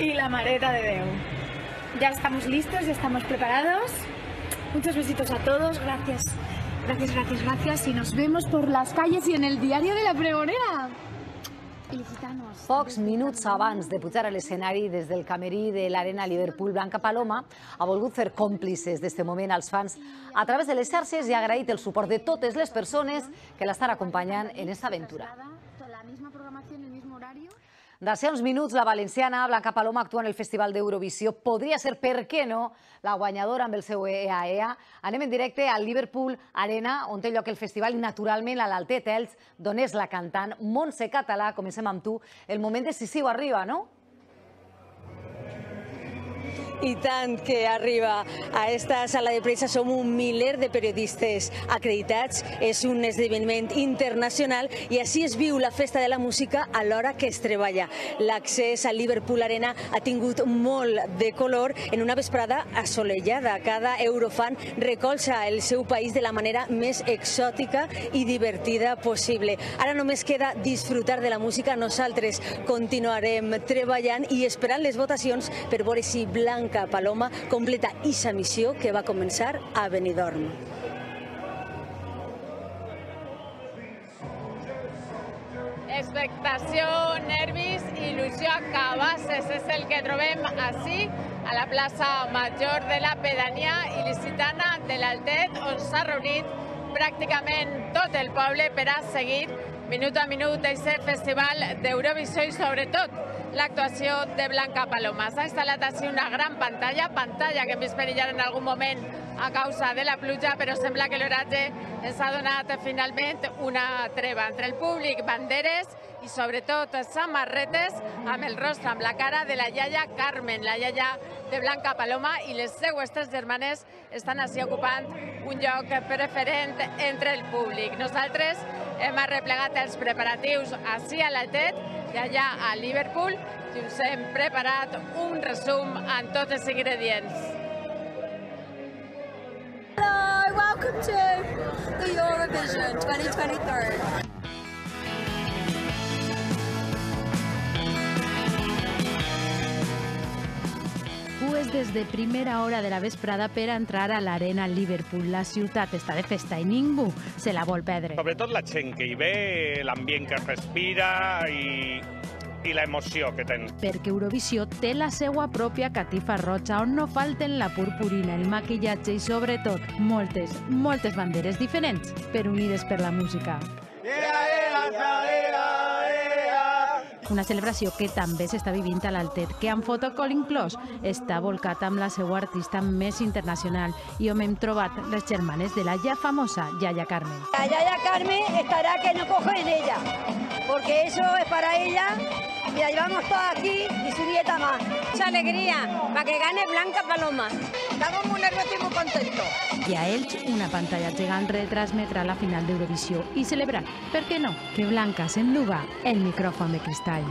y la mareta de Deu. Ya estamos listos, ya estamos preparados. Muchos besitos a todos, gracias. Gracias, gracias, gracias. Y nos vemos por las calles y en el diario de la pregonera. Pocs minuts abans de pujar a l'escenari des del camerí de l'Arena Liverpool, Blanca Paloma ha volgut fer còmplices d'este moment als fans a través de les xarxes i ha agraït el suport de totes les persones que l'estan acompanyant en esta aventura. D'ací a uns minuts, la valenciana Blanca Paloma actua en el Festival d'Eurovisió. Podria ser, per què no, la guanyadora amb el seu EAEA. Anem en directe al Liverpool Arena, on té lloc el festival, i naturalment a l'Altet Els, d'on és la cantant Montse Català. Comencem amb tu. El moment decisiu arriba, no? I tant que arriba a esta sala de premsa. Som un miler de periodistes acreditats. És un esdeveniment internacional i així es viu la festa de la música alhora que es treballa. L'accés al Liverpool Arena ha tingut molt de color en una vesprada assolellada. Cada eurofan recolza el seu país de la manera més exòtica i divertida possible. Ara només queda disfrutar de la música. Nosaltres continuarem treballant i esperant les votacions per veure si Blanca Paloma completa esa missió que va començar a Benidorm. Expectació, nervis, il·lusió cabasses és el que trobem així a la plaça Major de la Pedania il·licitana de l'Altet on s'ha reunit pràcticament tot el poble per a seguir minut a minut aquest festival d'Eurovisió i sobretot l'actuació de Blanca Paloma. S'ha instal·lat així una gran pantalla, pantalla que hem vist perillar en algun moment a causa de la pluja, però sembla que l'oratge ens ha donat finalment una treva entre el públic, banderes i sobretot samarretes amb el rostre, amb la cara de la iaia Carmen, la iaia de Blanca Paloma i les seues tres germanes estan així ocupant un lloc preferent entre el públic. Nosaltres hem arreplegat els preparatius així a l'Altet i allà a Liverpool i us hem preparat un resum amb tots els ingredients. Hello, welcome to the Eurovision 2023. Cues des de primera hora de la vesprada per a entrar a l'arena Liverpool. La ciutat està de festa i ningú se la vol perdre. Sobretot la gent que hi ve, l'ambient que es respira i, i la emoció que tens. Perquè Eurovisió té la seva pròpia catifa roja on no falten la purpurina, el maquillatge i sobretot moltes, moltes banderes diferents, però unides per la música. Una celebració que també s'està vivint a l'Altet, que amb fotocol inclòs està volcat amb la seva artista més internacional. I on hem trobat les germanes de la ja famosa Yaya Carmen. La Yaya Carmen estará que no cogen ella, porque eso es para ella y la llevamos toda aquí y su nieta más. Mucha alegría para que gane Blanca Paloma. Estamos muy nerviosos y muy contentos. I a ells una pantalla gegant retransmetrà la final d'Eurovisió i celebrar, per què no, que Blanca s'enduga el micròfon de cristall.